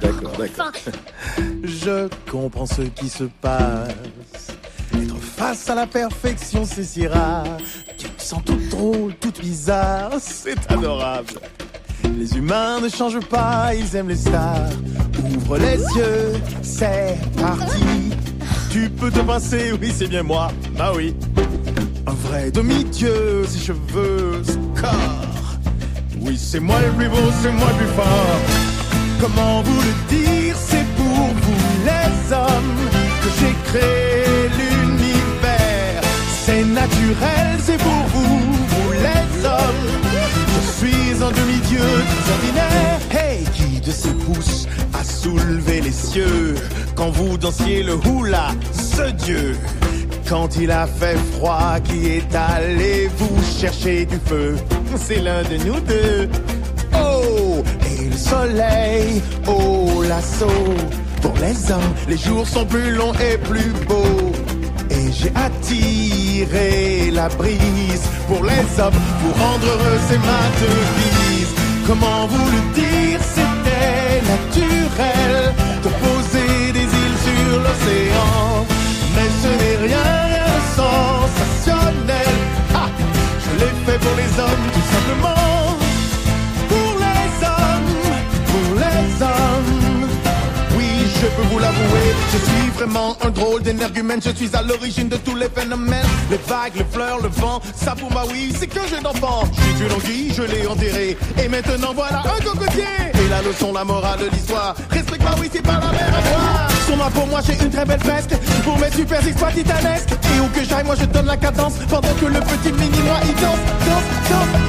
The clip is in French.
D'accord, d'accord. Je comprends ce qui se passe. Être face à la perfection, c'est si rare. Tu te sens toute drôle, toute bizarre. C'est adorable. Les humains ne changent pas, ils aiment les stars. Ouvre les yeux, c'est parti. Tu peux te passer, oui, c'est bien moi. Bah oui. Un vrai demi-dieu, ses cheveux, ce corps. Oui, c'est moi le plus beau, c'est moi le plus fort. Comment vous le dire, c'est pour vous les hommes que j'ai créé l'univers. C'est naturel, c'est pour vous, vous les hommes. Je suis un demi-dieu ordinaire. Hey, qui de ses pouces a soulevé les cieux quand vous dansiez le hula, ce dieu? Quand il a fait froid, qui est allé vous chercher du feu? C'est l'un de nous deux. Oh, soleil, oh l'assaut. Pour les hommes, les jours sont plus longs et plus beaux. Et j'ai attiré la brise pour les hommes, pour rendre heureux, c'est ma devise. Comment vous le dire, c'était naturel je suis vraiment un drôle d'énergumène. Je suis à l'origine de tous les phénomènes. Les vagues, les fleurs, le vent, ça pour ma oui, c'est que j'ai d'enfants. J'ai une anguille, je l'ai enterré. Et maintenant voilà un cocotier. Et la leçon, la morale de l'histoire. Respecte ma oui, c'est pas la mer à boire. Sur ma peau, moi j'ai une très belle fresque. Pour mes super exploits titanesques. Et où que j'aille, moi je donne la cadence. Pendant que le petit mini moi il danse, danse, danse.